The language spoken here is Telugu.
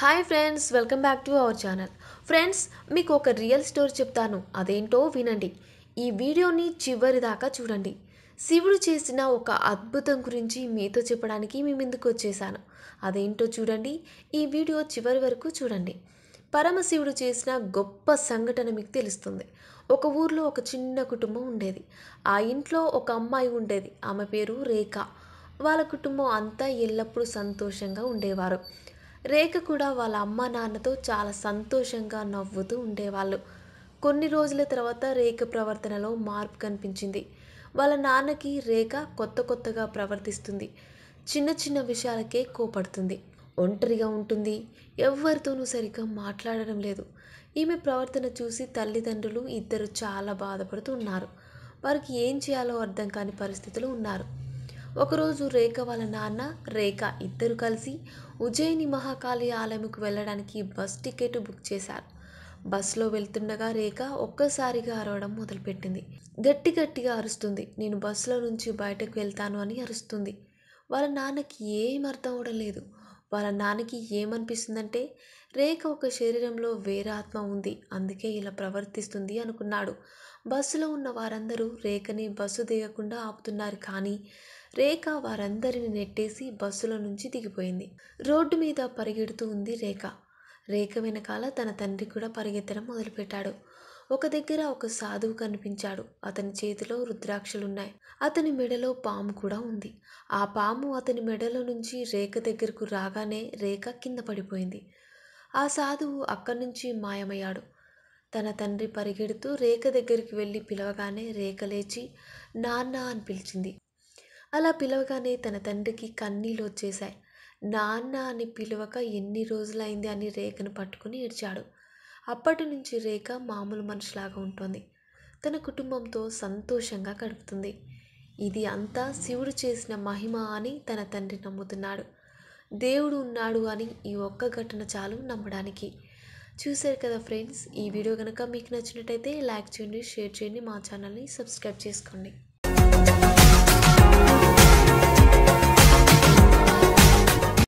Hi friends welcome back to our channel friends మీకు ఒక రియల్ స్టోరీ చెప్తాను. అదేంటో వినండి. ఈ వీడియోని చివరి దాకా చూడండి. శివుడు చేసిన ఒక అద్భుతం గురించి మీతో చెప్పడానికి మీ ముందుకు వచ్చేసాను. అదేంటో చూడండి. ఈ వీడియో చివరి వరకు చూడండి. పరమశివుడు చేసిన గొప్ప సంఘటన మీకు తెలుస్తుంది. ఒక ఊర్లో ఒక చిన్న కుటుంబం ఉండేది. ఆ ఇంట్లో ఒక అమ్మాయి ఉండేది. ఆమె పేరు రేఖ. వాళ్ళ కుటుంబం అంతా ఎల్లప్పుడూ సంతోషంగా ఉండేవారు. రేఖ కూడా వాళ్ళ అమ్మ నాన్నతో చాలా సంతోషంగా నవ్వుతూ ఉండేవాళ్ళు. కొన్ని రోజుల తర్వాత రేఖ ప్రవర్తనలో మార్పు కనిపించింది. వాళ్ళ నాన్నకి రేఖ కొత్త కొత్తగా ప్రవర్తిస్తుంది. చిన్న చిన్న విషయాలకే కోపడుతుంది. ఒంటరిగా ఉంటుంది. ఎవరితోనూ సరిగ్గా మాట్లాడడం లేదు. ఈమె ప్రవర్తన చూసి తల్లిదండ్రులు ఇద్దరు చాలా బాధపడుతూ ఉన్నారు. వారికి ఏం చేయాలో అర్థం కాని పరిస్థితులు ఉన్నారు. ఒకరోజు రేఖ వాళ్ళ నాన్న రేఖ ఇద్దరు కలిసి ఉజ్జయిని మహాకాళి ఆలయంకు వెళ్ళడానికి బస్ టికెట్ బుక్ చేశారు. బస్సులో వెళ్తుండగా రేఖ ఒక్కసారిగా అరవడం మొదలుపెట్టింది. గట్టి గట్టిగా అరుస్తుంది. నేను బస్సులో నుంచి బయటకు వెళ్తాను అని అరుస్తుంది. వాళ్ళ నాన్నకి ఏం అర్థం అవడం లేదు. వాళ్ళ నాన్నకి ఏమనిపిస్తుందంటే రేఖ ఒక శరీరంలో వేరే ఆత్మ ఉంది. అందుకే ఇలా ప్రవర్తిస్తుంది అనుకున్నాడు. బస్సులో ఉన్న వారందరూ రేఖని బస్సు దిగకుండా ఆపుతున్నారు కానీ రేఖ వారందరిని నెట్టేసి బస్సులో నుంచి దిగిపోయింది. రోడ్డు మీద పరిగెడుతూ ఉంది రేఖ. రేఖ వెనకాల తన తండ్రి కూడా పరిగెత్తడం మొదలుపెట్టాడు. ఒక దగ్గర ఒక సాధువు కనిపించాడు. అతని చేతిలో రుద్రాక్షలున్నాయి. అతని మెడలో పాము కూడా ఉంది. ఆ పాము అతని మెడలో నుంచి రేఖ దగ్గరకు రాగానే రేఖ కింద పడిపోయింది. ఆ సాధువు అక్కడి నుంచి మాయమయ్యాడు. తన తండ్రి పరిగెడుతూ రేఖ దగ్గరికి వెళ్ళి పిలవగానే రేఖ లేచి నాన్న అని పిలిచింది. అలా పిలవగానే తన తండ్రికి కన్నీళ్ళు వచ్చేశాయి. నాన్న అని పిలవక ఎన్ని రోజులైంది అని రేఖను పట్టుకుని ఏడ్చాడు. అప్పటి నుంచి రేఖ మామూలు మనిషిలాగా ఉంటుంది. తన కుటుంబంతో సంతోషంగా గడుపుతుంది. ఇది అంతా శివుడు చేసిన మహిమ అని తన తండ్రి నమ్ముతున్నాడు. దేవుడు ఉన్నాడు అని ఈ ఒక్క ఘటన చాలు నమ్మడానికి. చూశారు కదా ఫ్రెండ్స్ ఈ వీడియో కనుక మీకు నచ్చినట్టయితే లైక్ చేయండి షేర్ చేయండి మా ఛానల్ని సబ్స్క్రైబ్ చేసుకోండి.